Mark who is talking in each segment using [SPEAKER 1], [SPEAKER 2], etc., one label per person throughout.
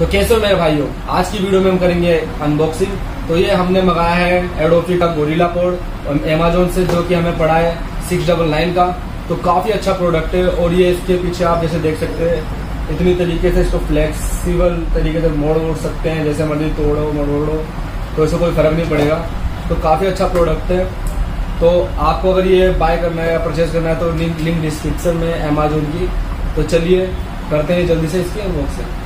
[SPEAKER 1] तो कैसे हो मेरे भाइयों? आज की वीडियो में हम करेंगे अनबॉक्सिंग तो ये हमने मंगाया है एडोफी का गोरिला पोर्ड अमेजोन से, जो कि हमें पड़ा है सिक्स डबल नाइन का। तो काफ़ी अच्छा प्रोडक्ट है और ये इसके पीछे आप जैसे देख सकते हैं, इतनी तरीके से इसको फ्लेक्सिबल तरीके से मोड़ मोड़ सकते हैं, जैसे मर्ज़ी तोड़ो, मरोड़ो। तो इससे कोई फ़र्क नहीं पड़ेगा। तो काफ़ी अच्छा प्रोडक्ट है। तो आपको अगर ये बाय करना है या परचेज करना है तो लिंक डिस्क्रिप्शन में अमेजोन की। तो चलिए करते हैं जल्दी से इसकी अनबॉक्सिंग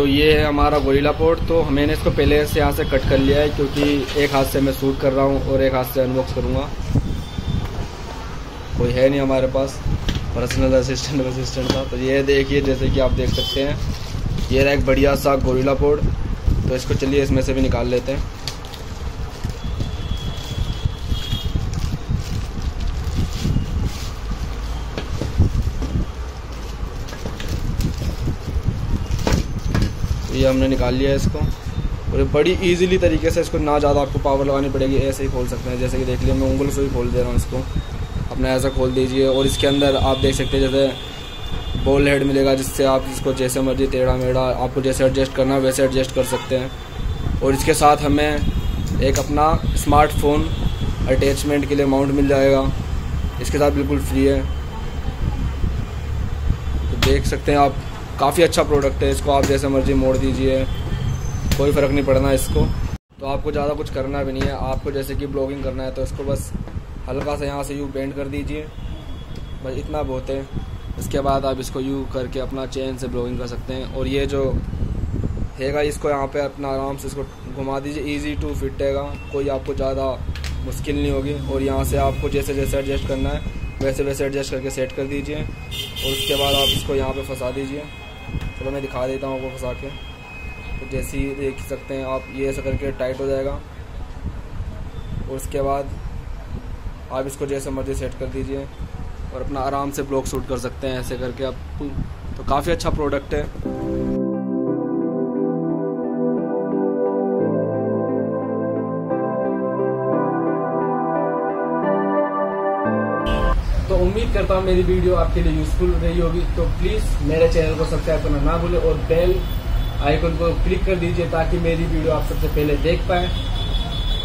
[SPEAKER 1] तो ये है हमारा गोरीला पोर्ट तो मैंने इसको पहले से यहाँ से कट कर लिया है क्योंकि एक हाथ से मैं सूट कर रहा हूँ और एक हाथ से अनबॉक्स करूँगा। कोई है नहीं हमारे पास पर्सनल असिस्टेंट असिस्टेंट का तो ये देखिए, जैसे कि आप देख सकते हैं, ये रहा एक बढ़िया सा गोरीला पोर्ट। तो इसको चलिए इसमें से भी निकाल लेते हैं। ये हमने निकाल लिया इसको। और बड़ी इजीली तरीके से इसको ना ज़्यादा आपको पावर लगानी पड़ेगी, ऐसे ही खोल सकते हैं। जैसे कि देख लिया, मैं उंगल से ही खोल दे रहा हूँ इसको। अपना ऐसा खोल दीजिए और इसके अंदर आप देख सकते हैं, जैसे बॉल हेड मिलेगा जिससे आप इसको जैसे मर्ज़ी टेढ़ा मेढ़ा आपको जैसे एडजस्ट करना है, वैसे एडजस्ट कर सकते हैं। और इसके साथ हमें एक अपना स्मार्टफ़ोन अटैचमेंट के लिए माउंट मिल जाएगा। इसके साथ बिल्कुल फ्री है। तो देख सकते हैं आप। काफ़ी अच्छा प्रोडक्ट है, इसको आप जैसे मर्ज़ी मोड़ दीजिए, कोई फ़र्क नहीं पड़ना इसको। तो आपको ज़्यादा कुछ करना भी नहीं है, आपको जैसे कि ब्लॉगिंग करना है तो इसको बस हल्का सा यहाँ से यू बेंड कर दीजिए, बस इतना बहुत है। इसके बाद आप इसको यू करके अपना चेन से ब्लॉगिंग कर सकते हैं, और ये जो हैगा इसको यहाँ पे अपना आराम से इसको घुमा दीजिए इजी टू फिट हैगा कोई आपको ज़्यादा मुश्किल नहीं होगी, और यहाँ से आपको जैसे जैसे एडजस्ट करना है, वैसे वैसे एडजस्ट करके सेट कर दीजिए, और उसके बाद आप इसको यहाँ पे फंसा दीजिए। चलो मैं दिखा देता हूँ आपको फंसा के। तो जैसे ही देख सकते हैं आप, ये ऐसा करके टाइट हो जाएगा। और उसके बाद आप इसको जैसे मर्ज़ी सेट कर दीजिए और अपना आराम से ब्लॉक शूट कर सकते हैं ऐसे करके आप। तो काफ़ी अच्छा प्रोडक्ट है। उम्मीद करता हूँ मेरी वीडियो आपके लिए यूजफुल रही होगी। तो प्लीज़ मेरे चैनल को सब्सक्राइब करना ना भूले और बेल आइकन को क्लिक कर दीजिए ताकि मेरी वीडियो आप सबसे पहले देख पाए।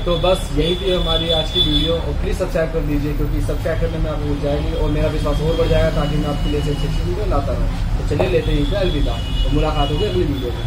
[SPEAKER 1] तो बस यही थी हमारी आज की वीडियो और प्लीज़ सब्सक्राइब कर दीजिए क्योंकि सब्सक्राइब करने में आपको जाएगी और मेरा विश्वास और बढ़ जाएगा ताकि मैं आपके लिए अच्छी वीडियो लाता रहूँ। तो चलिए लेते हैं अलविदा। और मुलाकात होगी अगली वीडियो में।